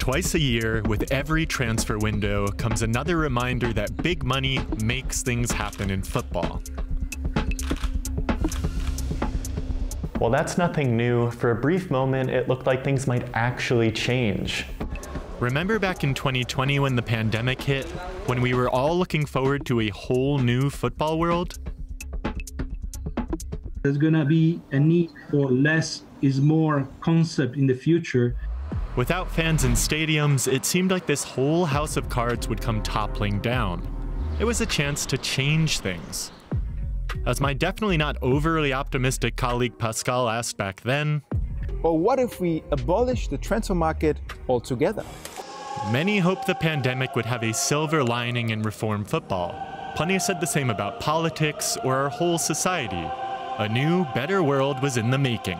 Twice a year, with every transfer window, comes another reminder that big money makes things happen in football. Well, that's nothing new, for a brief moment it looked like things might actually change. Remember back in 2020 when the pandemic hit, when we were all looking forward to a whole new football world? There's gonna be a need for less is more concept in the future. Without fans in stadiums, it seemed like this whole house of cards would come toppling down. It was a chance to change things. As my definitely not overly optimistic colleague Pascal asked back then, But what if we abolish the transfer market altogether? Many hoped the pandemic would have a silver lining in reform football. Plenty said the same about politics or our whole society. A new, better world was in the making.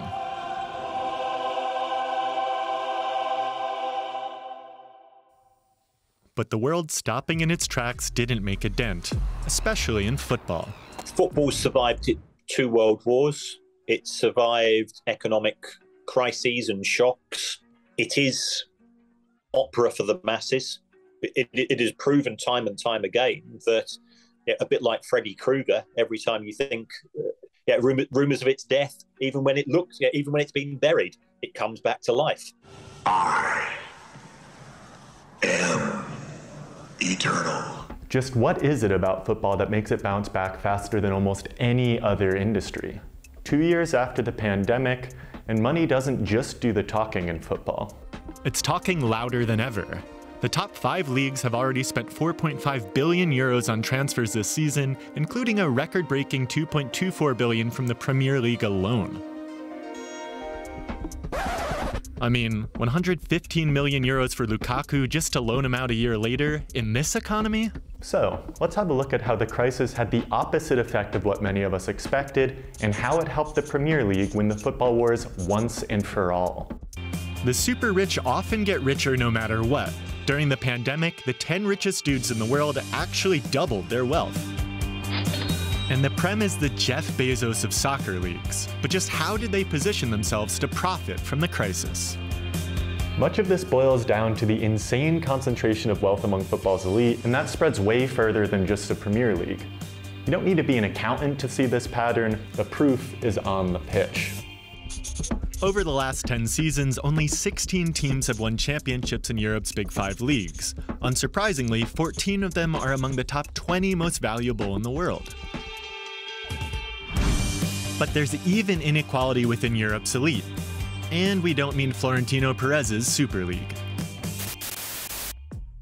But the world stopping in its tracks didn't make a dent, especially in football. Football survived two world wars. It survived economic crises and shocks. It is opera for the masses. It, it, it is proven time and time again that yeah, a bit like Freddy Krueger, every time you think, uh, yeah, rumor, rumors of its death, even when it looks, yeah, even when it's been buried, it comes back to life. I am eternal. Just what is it about football that makes it bounce back faster than almost any other industry? Two years after the pandemic, and money doesn't just do the talking in football. It's talking louder than ever. The top five leagues have already spent 4.5 billion euros on transfers this season, including a record-breaking 2.24 billion from the Premier League alone. I mean, 115 million euros for Lukaku just to loan him out a year later in this economy? So, let's have a look at how the crisis had the opposite effect of what many of us expected, and how it helped the Premier League win the football wars once and for all. The super rich often get richer no matter what. During the pandemic, the 10 richest dudes in the world actually doubled their wealth. And the Prem is the Jeff Bezos of soccer leagues. But just how did they position themselves to profit from the crisis? Much of this boils down to the insane concentration of wealth among football's elite, and that spreads way further than just the Premier League. You don't need to be an accountant to see this pattern, the proof is on the pitch. Over the last 10 seasons, only 16 teams have won championships in Europe's Big Five leagues. Unsurprisingly, 14 of them are among the top 20 most valuable in the world. But there's even inequality within Europe's elite. And we don't mean Florentino Perez's Super League.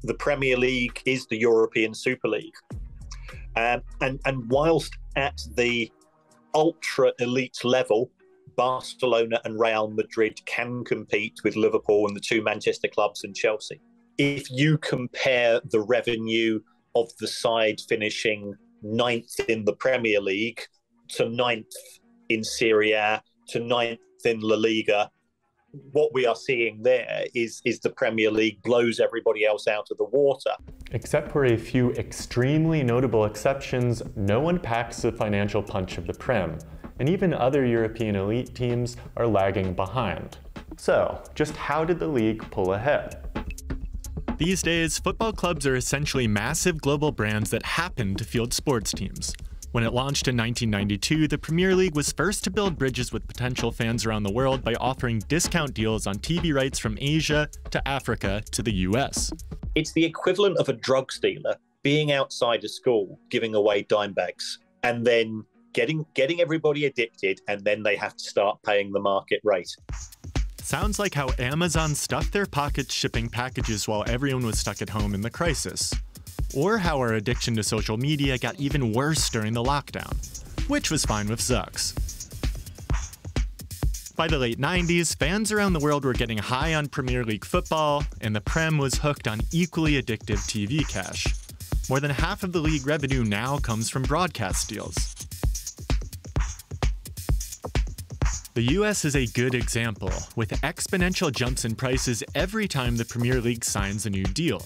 The Premier League is the European Super League. Um, and, and whilst at the ultra elite level, Barcelona and Real Madrid can compete with Liverpool and the two Manchester clubs and Chelsea. If you compare the revenue of the side finishing ninth in the Premier League to ninth in Serie A to ninth in La Liga, what we are seeing there is is the Premier League blows everybody else out of the water. Except for a few extremely notable exceptions, no one packs the financial punch of the Prem and even other European elite teams are lagging behind. So, just how did the league pull ahead? These days, football clubs are essentially massive global brands that happen to field sports teams. When it launched in 1992, the Premier League was first to build bridges with potential fans around the world by offering discount deals on TV rights from Asia to Africa to the US. It's the equivalent of a drug dealer being outside a school giving away dime bags and then getting getting everybody addicted and then they have to start paying the market rate. Sounds like how Amazon stuffed their pockets shipping packages while everyone was stuck at home in the crisis. Or how our addiction to social media got even worse during the lockdown, which was fine with Zucks. By the late 90s, fans around the world were getting high on Premier League football, and the Prem was hooked on equally addictive TV cash. More than half of the league revenue now comes from broadcast deals. The US is a good example, with exponential jumps in prices every time the Premier League signs a new deal.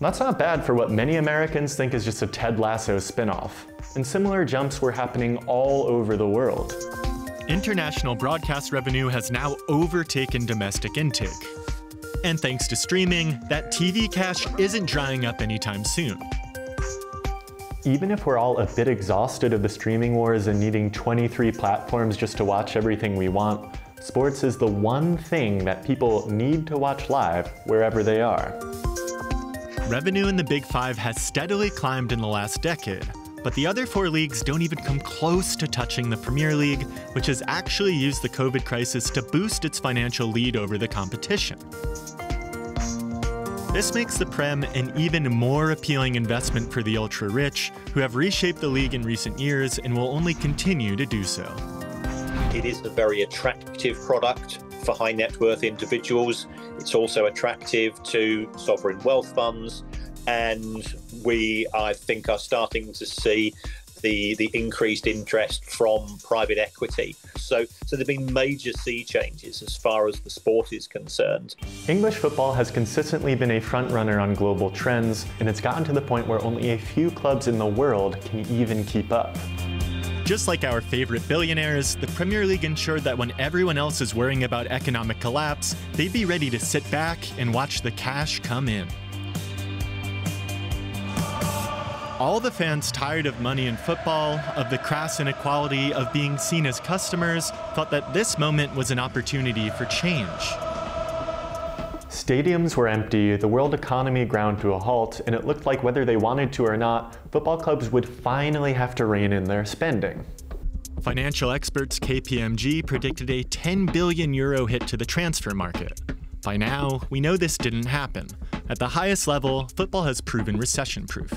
That's not bad for what many Americans think is just a Ted Lasso spinoff. And similar jumps were happening all over the world. international broadcast revenue has now overtaken domestic intake. And thanks to streaming, that TV cash isn't drying up anytime soon. Even if we're all a bit exhausted of the streaming wars and needing 23 platforms just to watch everything we want, sports is the one thing that people need to watch live wherever they are. Revenue in the Big Five has steadily climbed in the last decade, but the other four leagues don't even come close to touching the Premier League, which has actually used the COVID crisis to boost its financial lead over the competition. This makes the Prem an even more appealing investment for the ultra rich, who have reshaped the league in recent years and will only continue to do so. It is a very attractive product for high net worth individuals. It's also attractive to sovereign wealth funds. And we, I think, are starting to see the, the increased interest from private equity. So, so there have been major sea changes as far as the sport is concerned. English football has consistently been a frontrunner on global trends, and it's gotten to the point where only a few clubs in the world can even keep up. Just like our favorite billionaires, the Premier League ensured that when everyone else is worrying about economic collapse, they'd be ready to sit back and watch the cash come in. All the fans tired of money in football, of the crass inequality of being seen as customers, thought that this moment was an opportunity for change. Stadiums were empty, the world economy ground to a halt, and it looked like whether they wanted to or not, football clubs would finally have to rein in their spending. Financial experts KPMG predicted a 10 billion euro hit to the transfer market. By now, we know this didn't happen. At the highest level, football has proven recession proof.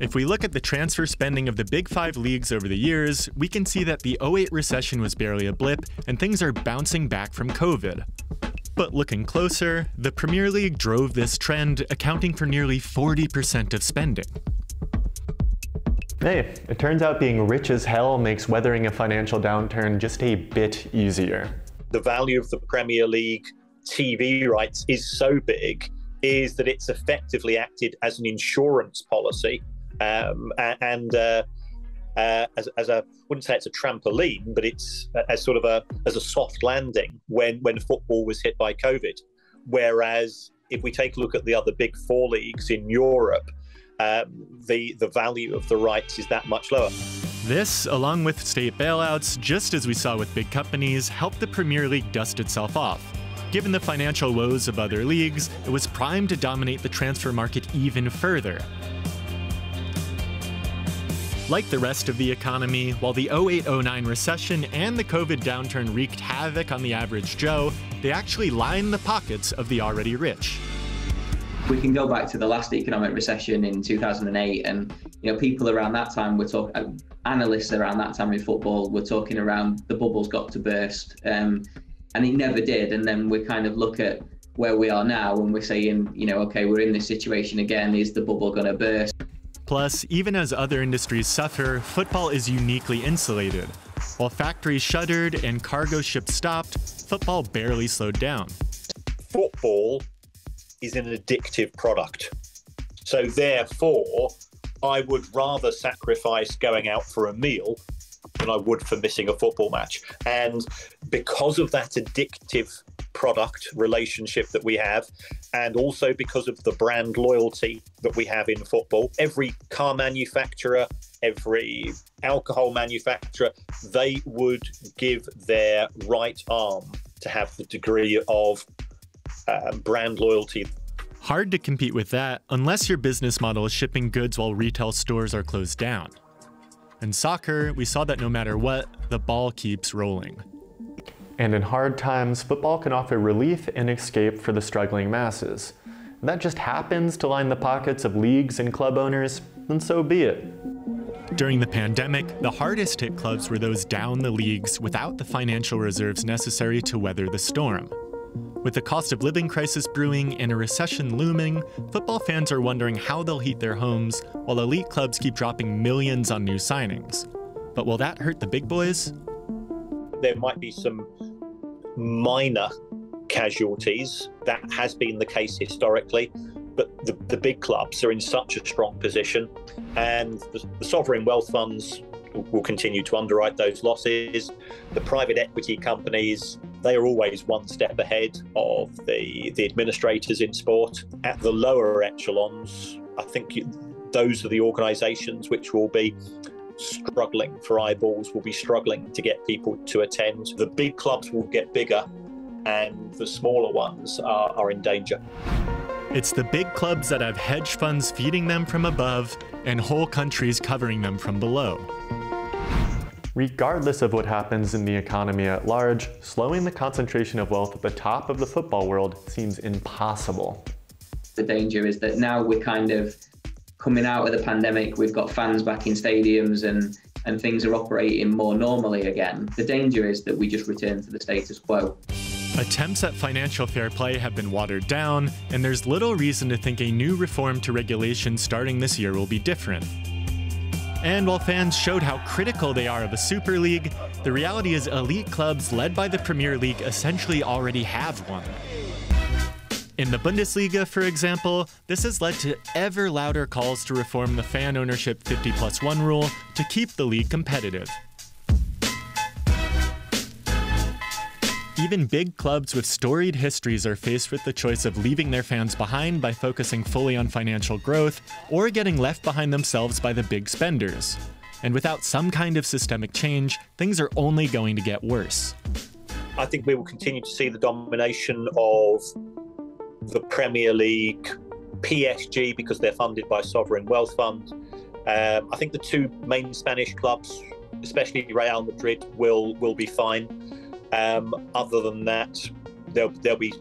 If we look at the transfer spending of the Big Five leagues over the years, we can see that the 08 recession was barely a blip and things are bouncing back from COVID. But looking closer, the Premier League drove this trend, accounting for nearly 40% of spending. Hey, it turns out being rich as hell makes weathering a financial downturn just a bit easier. The value of the Premier League TV rights is so big is that it's effectively acted as an insurance policy um, and uh, uh, as, as a wouldn't say it's a trampoline, but it's as sort of a as a soft landing when when football was hit by COVID. Whereas if we take a look at the other big four leagues in Europe, um, the the value of the rights is that much lower. This, along with state bailouts, just as we saw with big companies, helped the Premier League dust itself off. Given the financial woes of other leagues, it was primed to dominate the transfer market even further. Like the rest of the economy, while the 0809 recession and the COVID downturn wreaked havoc on the average Joe, they actually lined the pockets of the already rich. We can go back to the last economic recession in 2008, and you know, people around that time were talking, uh, analysts around that time in football were talking around the bubbles got to burst, um, and it never did. And then we kind of look at where we are now, and we're saying, you know, okay, we're in this situation again. Is the bubble going to burst? Plus, even as other industries suffer, football is uniquely insulated. While factories shuttered and cargo ships stopped, football barely slowed down. Football is an addictive product. So, therefore, I would rather sacrifice going out for a meal than I would for missing a football match. And because of that addictive product relationship that we have, and also because of the brand loyalty that we have in football. Every car manufacturer, every alcohol manufacturer, they would give their right arm to have the degree of uh, brand loyalty. Hard to compete with that unless your business model is shipping goods while retail stores are closed down. In soccer, we saw that no matter what, the ball keeps rolling. And in hard times, football can offer relief and escape for the struggling masses. If that just happens to line the pockets of leagues and club owners, then so be it. During the pandemic, the hardest hit clubs were those down the leagues without the financial reserves necessary to weather the storm. With the cost of living crisis brewing and a recession looming, football fans are wondering how they'll heat their homes while elite clubs keep dropping millions on new signings. But will that hurt the big boys? There might be some minor casualties. That has been the case historically. But the, the big clubs are in such a strong position, and the, the sovereign wealth funds will continue to underwrite those losses. The private equity companies, they are always one step ahead of the, the administrators in sport. At the lower echelons, I think those are the organisations which will be struggling for eyeballs, will be struggling to get people to attend. The big clubs will get bigger, and the smaller ones are, are in danger. It's the big clubs that have hedge funds feeding them from above and whole countries covering them from below. Regardless of what happens in the economy at large, slowing the concentration of wealth at the top of the football world seems impossible. The danger is that now we're kind of coming out of the pandemic, we've got fans back in stadiums and and things are operating more normally again. The danger is that we just return to the status quo. Attempts at financial fair play have been watered down, and there's little reason to think a new reform to regulations starting this year will be different. And while fans showed how critical they are of a Super League, the reality is elite clubs led by the Premier League essentially already have one. In the Bundesliga, for example, this has led to ever louder calls to reform the fan ownership 50 plus 1 rule to keep the league competitive. Even big clubs with storied histories are faced with the choice of leaving their fans behind by focusing fully on financial growth, or getting left behind themselves by the big spenders. And without some kind of systemic change, things are only going to get worse. I think we will continue to see the domination of the Premier League, PSG because they're funded by sovereign wealth fund. Um, I think the two main Spanish clubs, especially Real Madrid, will will be fine. Um, other than that, they'll they'll be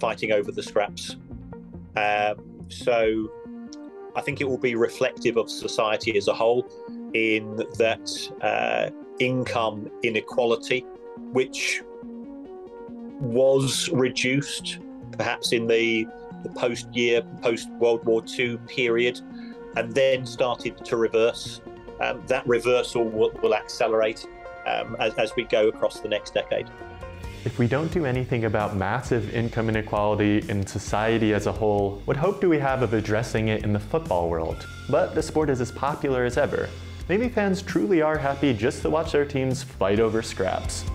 fighting over the scraps. Um, so I think it will be reflective of society as a whole in that uh, income inequality, which was reduced perhaps in the, the post year, post World War II period, and then started to reverse. Um, that reversal will, will accelerate um, as, as we go across the next decade. If we don't do anything about massive income inequality in society as a whole, what hope do we have of addressing it in the football world? But the sport is as popular as ever. Maybe fans truly are happy just to watch their teams fight over scraps.